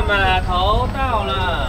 码头到了。